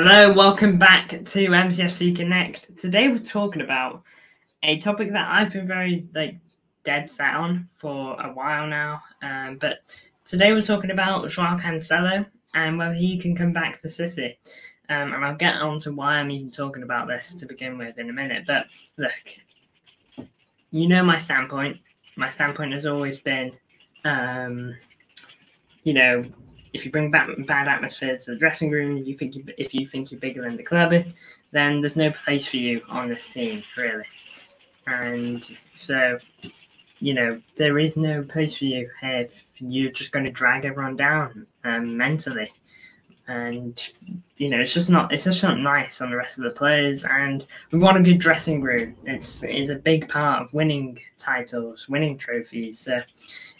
Hello, welcome back to MCFC Connect. Today we're talking about a topic that I've been very like dead set on for a while now. Um, but today we're talking about Joao Cancelo and whether he can come back to City. Um, and I'll get on to why I'm even talking about this to begin with in a minute. But look, you know my standpoint. My standpoint has always been, um, you know, if you bring back bad atmosphere to the dressing room, you think you, if you think you're bigger than the club, then there's no place for you on this team, really. And so, you know, there is no place for you if you're just going to drag everyone down um, mentally. And you know, it's just not it's just not nice on the rest of the players. And we want a good dressing room. It's is a big part of winning titles, winning trophies. So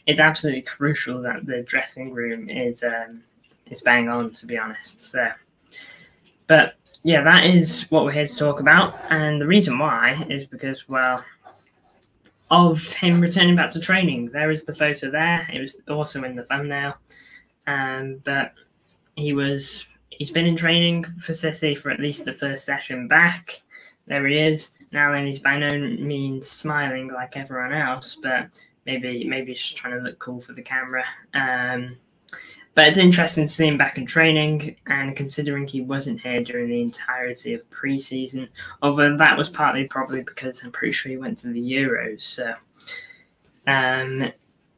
it's absolutely crucial that the dressing room is um, is bang on. To be honest, so but yeah, that is what we're here to talk about. And the reason why is because well of him returning back to training. There is the photo there. It was also in the thumbnail. Um, but he was he's been in training for City for at least the first session back. There he is. Now then he's by no means smiling like everyone else, but maybe maybe just trying to look cool for the camera. Um, but it's interesting to see him back in training, and considering he wasn't here during the entirety of preseason, although that was partly probably because I'm pretty sure he went to the Euros. So um,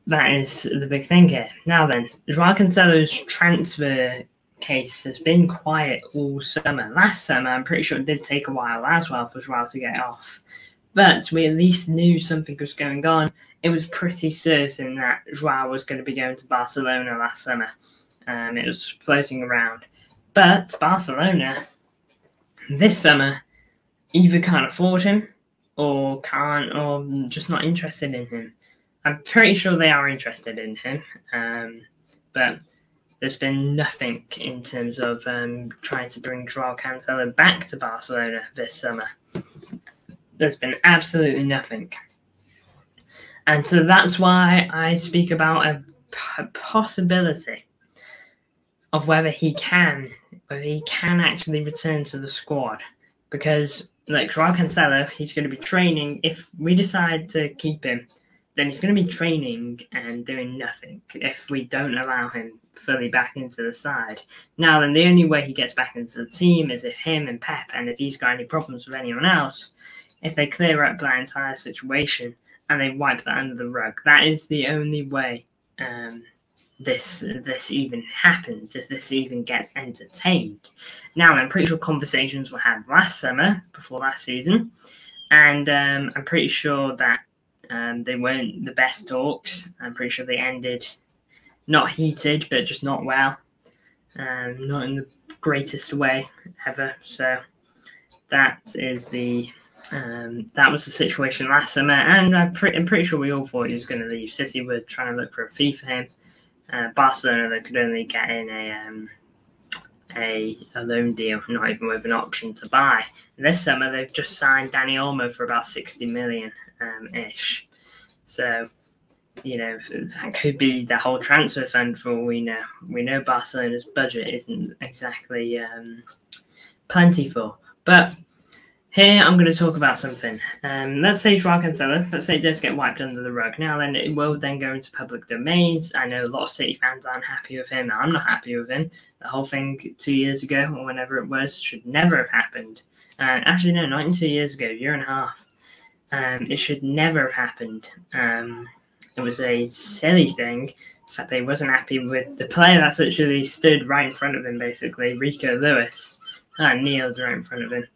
that is the big thing here. Now then, Joao Cancelo's transfer case has been quiet all summer. Last summer, I'm pretty sure it did take a while as well for Joao to get off. But we at least knew something was going on it was pretty certain that Joao was going to be going to Barcelona last summer. Um, it was floating around. But Barcelona this summer either can't afford him or can't or just not interested in him. I'm pretty sure they are interested in him, um, but there's been nothing in terms of um, trying to bring Joao Cancelo back to Barcelona this summer. There's been absolutely nothing. And so that's why I speak about a possibility of whether he can, whether he can actually return to the squad. Because, like Joao Cancelo, he's going to be training. If we decide to keep him, then he's going to be training and doing nothing if we don't allow him fully back into the side. Now, then, the only way he gets back into the team is if him and Pep, and if he's got any problems with anyone else, if they clear up that entire situation and they wipe that under the rug. That is the only way um, this this even happens, if this even gets entertained. Now, I'm pretty sure conversations were had last summer, before last season, and um, I'm pretty sure that um, they weren't the best talks. I'm pretty sure they ended not heated, but just not well, um, not in the greatest way ever. So that is the um, that was the situation last summer, and I'm, pre- I'm pretty sure we all thought he was going to leave. City were trying to look for a fee for him. Uh, Barcelona they could only get in a um, a, a loan deal, not even with an option to buy. And this summer they've just signed Dani Olmo for about sixty million um, ish. So you know that could be the whole transfer fund for all we know. We know Barcelona's budget isn't exactly um, plentiful, but here, I'm going to talk about something. Um, let's say Joao Cancelo, let's say it does get wiped under the rug. Now, then it will then go into public domains. I know a lot of City fans aren't happy with him. I'm not happy with him. The whole thing two years ago, or whenever it was, should never have happened. Uh, actually, no, not even two years ago, year and a half. Um, it should never have happened. Um, it was a silly thing. In fact, they wasn't happy with the player that's actually stood right in front of him, basically, Rico Lewis. Uh, kneeled right in front of him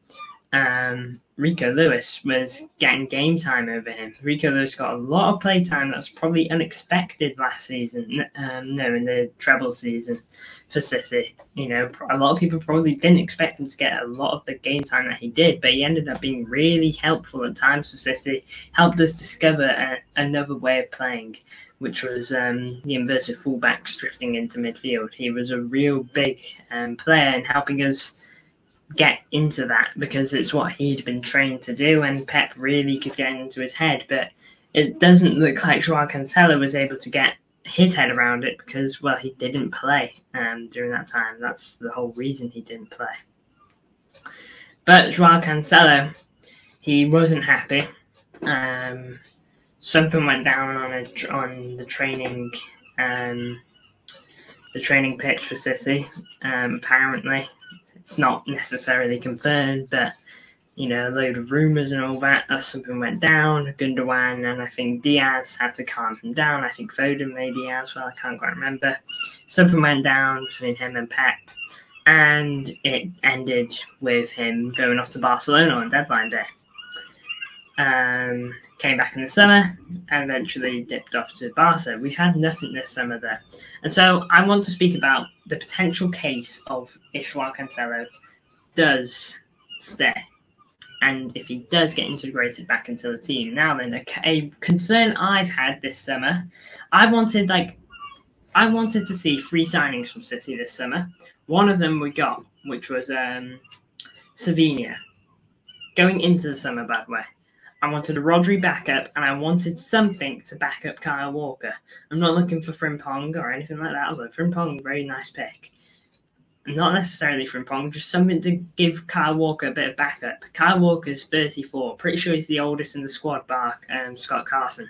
um, Rico Lewis was getting game time over him. Rico Lewis got a lot of play time that's probably unexpected last season. Um, no, in the treble season for City. You know, a lot of people probably didn't expect him to get a lot of the game time that he did, but he ended up being really helpful at times for City. Helped us discover a, another way of playing, which was um, the inverted fullbacks drifting into midfield. He was a real big um, player in helping us get into that because it's what he'd been trained to do, and Pep really could get into his head. But it doesn't look like Joao Cancelo was able to get his head around it because, well, he didn't play um, during that time. That's the whole reason he didn't play. But Joao Cancelo, he wasn't happy. Um, something went down on a, on the training um, the training pitch for City. Um, apparently, it's not necessarily confirmed, but you know, a load of rumours and all that. Something went down. Gundogan and I think Dias had to calm him down. I think Foden maybe as well. I can't quite remember. Something went down between him and Pep, and it ended with him going off to Barcelona on deadline day. Um, came back in the summer and eventually dipped off to Barca. We've had nothing this summer there. And so I want to speak about the potential case of if Joao Cancelo does stay and if he does get integrated back into the team. Now then, a, a concern I've had this summer, I wanted like I wanted to see three signings from City this summer. One of them we got, which was um, Savinho. Going into the summer, by the way. I wanted a Rodri backup, and I wanted something to back up Kyle Walker. I'm not looking for Frimpong or anything like that, although Frimpong, very nice pick. Not necessarily Frimpong, just something to give Kyle Walker a bit of backup. Kyle Walker's 34, pretty sure he's the oldest in the squad, bar um, Scott Carson.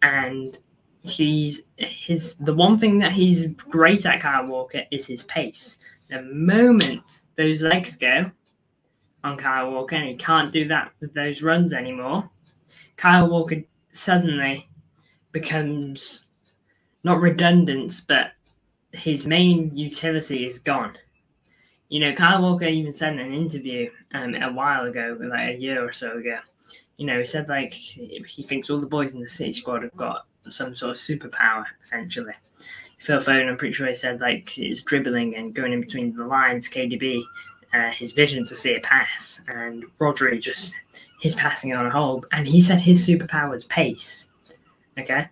And he's his the one thing that he's great at, Kyle Walker, is his pace. The moment those legs go, on Kyle Walker, and he can't do that with those runs anymore. Kyle Walker suddenly becomes not redundant, but his main utility is gone. You know, Kyle Walker even said in an interview um, a while ago, like a year or so ago, you know, he said like he thinks all the boys in the City squad have got some sort of superpower, essentially. Phil Foden, I'm pretty sure he said like his dribbling and going in between the lines, KDB, uh, his vision to see it pass, and Rodri just his passing on a hold, And he said his superpower is pace. Okay.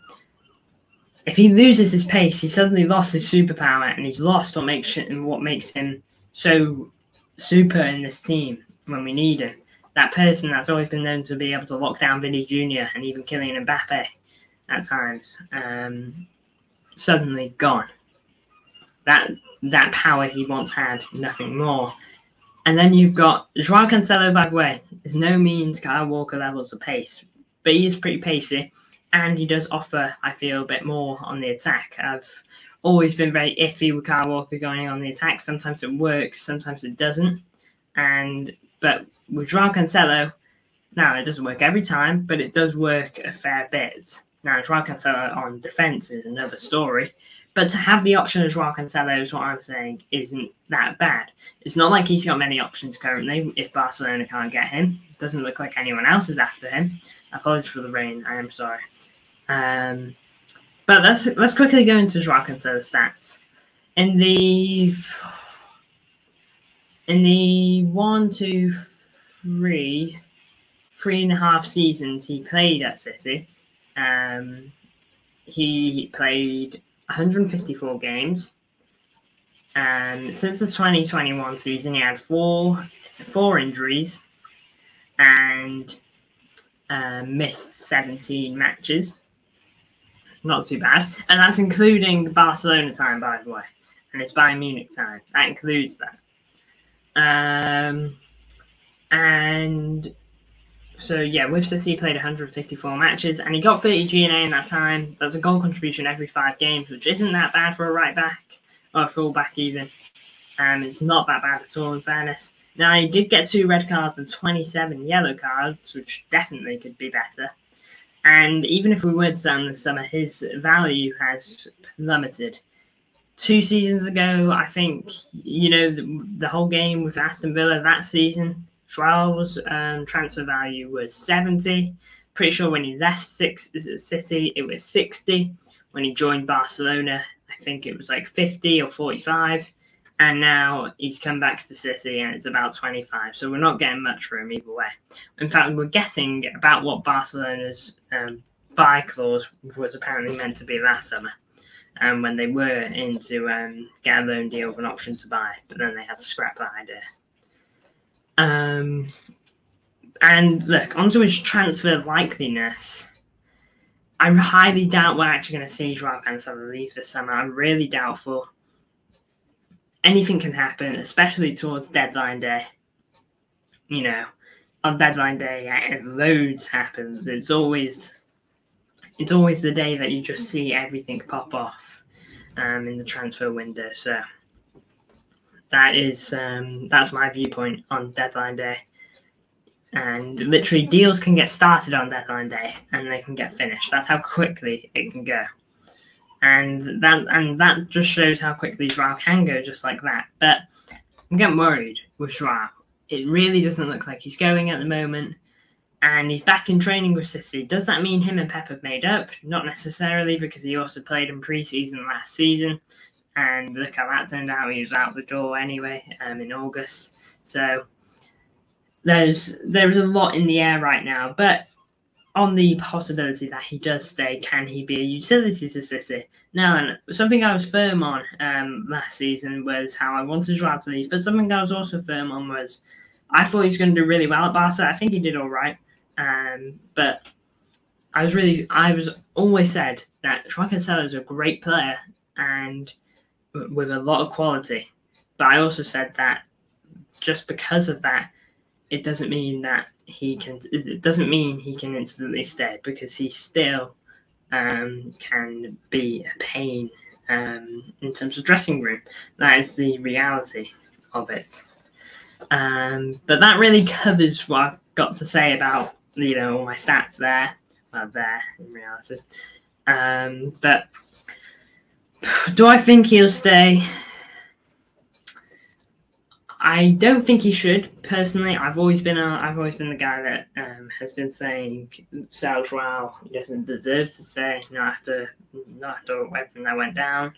If he loses his pace, he suddenly lost his superpower, and he's lost what makes him, what makes him so super in this team when we need him. That person that's always been known to be able to lock down Vinny Jr. and even Kylian Mbappe at times, um, suddenly gone. That that power he once had, nothing more. And then you've got Joao Cancelo back way. Is no means Kyle Walker levels of pace, but he is pretty pacey, and he does offer, I feel, a bit more on the attack. I've always been very iffy with Kyle Walker going on the attack. Sometimes it works, sometimes it doesn't. And but with Joao Cancelo, now it doesn't work every time, but it does work a fair bit. Now Joao Cancelo on defence is another story. But to have the option of Joao Cancelo is what I'm saying isn't that bad. It's not like he's got many options currently if Barcelona can't get him. It doesn't look like anyone else is after him. Apologies for the rain, I am sorry. Um, but let's let's quickly go into Joao Cancelo's stats. In the in the one, two, three, three and a half seasons he played at City, um, he played 154 games. And since the 2021 season, he had four four injuries and uh, missed 17 matches. Not too bad. And that's including Barcelona time, by the way. And it's Bayern Munich time. That includes that. Um, and so yeah, with City he played 154 matches and he got 30 GNA in that time. That's a goal contribution every five games, which isn't that bad for a right back or a full back even. Um, it's not that bad at all in fairness. Now he did get two red cards and 27 yellow cards, which definitely could be better. And even if we to sell this summer, his value has plummeted. Two seasons ago, I think, you know, the, the whole game with Aston Villa that season, Joao's um, transfer value was 70. Pretty sure when he left six City, it was 60. When he joined Barcelona, I think it was like 50 or 45. And now he's come back to City and it's about 25. So we're not getting much him either way. In fact, we're getting about what Barcelona's um, buy clause was apparently meant to be last summer. Um, when they were into um, get a loan deal with an option to buy, but then they had to scrap that idea. Um, and look, onto his transfer likeliness. I highly doubt we're actually going to see Joao Cancelo leave this summer. I'm really doubtful. Anything can happen, especially towards deadline day. you know, on deadline day, loads happens. It's always it's always the day that you just see everything pop off um, in the transfer window. So that is um, that's my viewpoint on deadline day. And literally, deals can get started on deadline day, and they can get finished. That's how quickly it can go, and that and that just shows how quickly Joao can go, just like that. But I'm getting worried with Joao. It really doesn't look like he's going at the moment and he's back in training with City. Does that mean him and Pep have made up? Not necessarily, because he also played in pre-season last season, and look how that turned out. He was out the door anyway um, in August. So there's there is a lot in the air right now, but on the possibility that he does stay, can he be a to City? Now, something I was firm on um, last season was how I wanted Joao to leave, but something I was also firm on was I thought he was going to do really well at Barca. I think he did all right. Um, but I was really, I was always said that Joao Cancelo is a great player and with a lot of quality. But I also said that just because of that, it doesn't mean that he can. It doesn't mean he can instantly stay because he still um, can be a pain um, in terms of dressing room. That is the reality of it. Um, but that really covers what I've got to say about you know all my stats there. Well, there in reality. Um, but do I think he'll stay? I don't think he should personally. I've always been a, I've always been the guy that um, has been saying Sal doesn't deserve to stay. Not after not after everything that went down.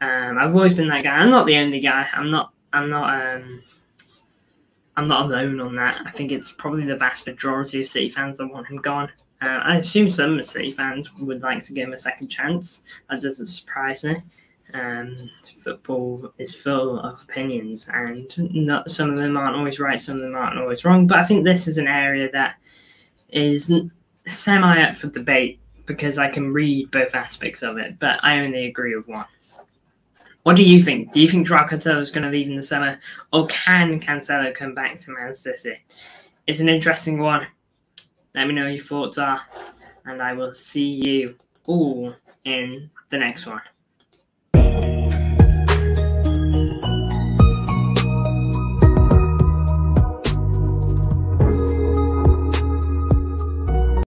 Um, I've always been that guy. I'm not the only guy. I'm not. I'm not. Um, I'm not alone on that. I think it's probably the vast majority of City fans that want him gone. Uh, I assume some City fans would like to give him a second chance. That doesn't surprise me. Um, football is full of opinions, and not, some of them aren't always right, some of them aren't always wrong. But I think this is an area that is semi up for debate because I can read both aspects of it, but I only agree with one. What do you think? Do you think Joao is going to leave in the summer, or can Cancelo come back to Man City? It's an interesting one. Let me know your thoughts are, and I will see you all in the next one. Thank you.